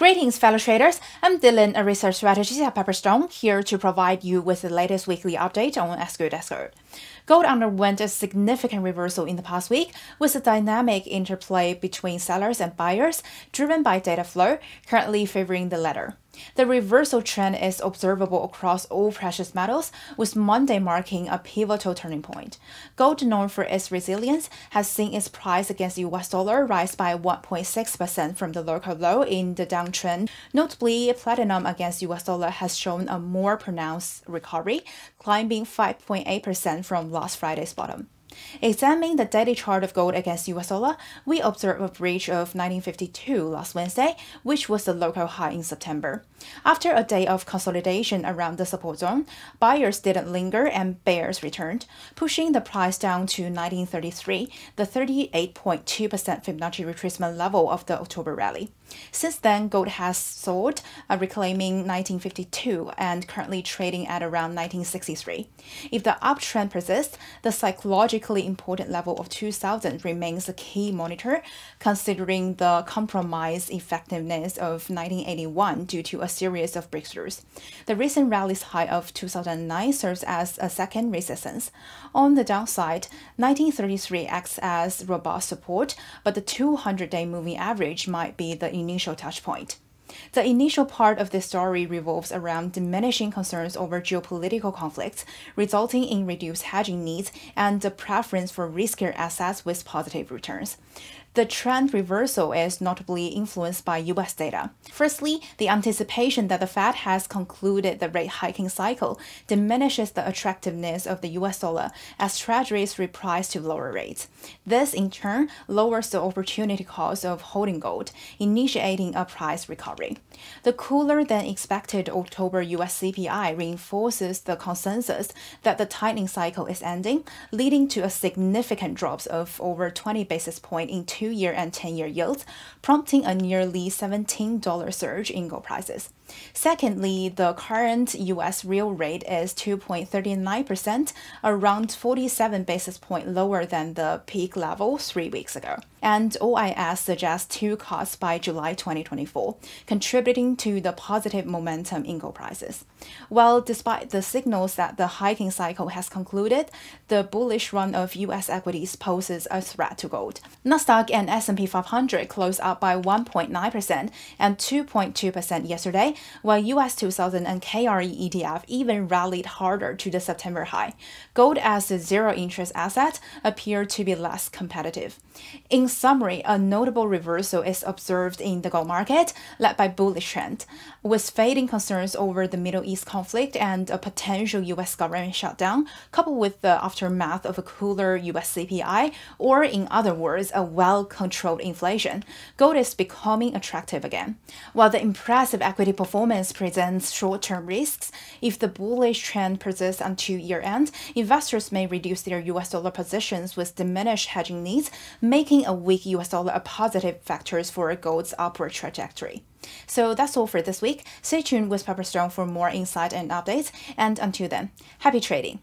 Greetings, fellow traders. I'm Dilin, a research strategist at Pepperstone, here to provide you with the latest weekly update on Escrow. Gold underwent a significant reversal in the past week, with a dynamic interplay between sellers and buyers, driven by data flow, currently favoring the latter. The reversal trend is observable across all precious metals, with Monday marking a pivotal turning point. Gold, known for its resilience, has seen its price against the US dollar rise by 1.6% from the local low in the downtrend. Notably, platinum against US dollar has shown a more pronounced recovery, climbing 5.8% from last Friday's bottom. Examining the daily chart of gold against US dollar, we observe a breach of 1952 last Wednesday, which was the local high in September. After a day of consolidation around the support zone, buyers didn't linger and bears returned, pushing the price down to 1933, the 38.2% Fibonacci retracement level of the October rally. Since then, gold has soared, uh, reclaiming 1952 and currently trading at around 1963. If the uptrend persists, the psychologically important level of 2000 remains a key monitor, considering the compromised effectiveness of 1981 due to a series of breakthroughs. The recent rally's high of 2009 serves as a second resistance. On the downside, 1933 acts as robust support, but the 200-day moving average might be the initial touch point. The initial part of this story revolves around diminishing concerns over geopolitical conflicts, resulting in reduced hedging needs and the preference for riskier assets with positive returns. The trend reversal is notably influenced by US data. Firstly, the anticipation that the Fed has concluded the rate hiking cycle diminishes the attractiveness of the US dollar as treasuries reprice to lower rates. This, in turn, lowers the opportunity cost of holding gold, initiating a price recovery. The cooler than expected October US CPI reinforces the consensus that the tightening cycle is ending, leading to a significant drops of over 20 basis points in two year and 10 year yields, prompting a nearly $17 surge in gold prices. Secondly, the current US real rate is 2.39%, around 47 basis point lower than the peak level three weeks ago. And OIS suggests two cuts by July 2024, contributing to the positive momentum in gold prices. Well, despite the signals that the hiking cycle has concluded, the bullish run of US equities poses a threat to gold. Nasdaq and S&P 500 closed up by 1.9% and 2.2% yesterday, while US 2000 and KRE ETF even rallied harder to the September high. Gold as a zero interest asset appeared to be less competitive. In summary, a notable reversal is observed in the gold market, led by bullish trend, with fading concerns over the Middle East conflict and a potential US government shutdown, coupled with the aftermath of a cooler US CPI, or in other words, a well-controlled inflation. Gold is becoming attractive again. While the impressive equity performance performance presents short-term risks. If the bullish trend persists until year-end, investors may reduce their US dollar positions with diminished hedging needs, making a weak US dollar a positive factor for gold's upward trajectory. So that's all for this week. Stay tuned with Pepperstone for more insight and updates, and until then, happy trading!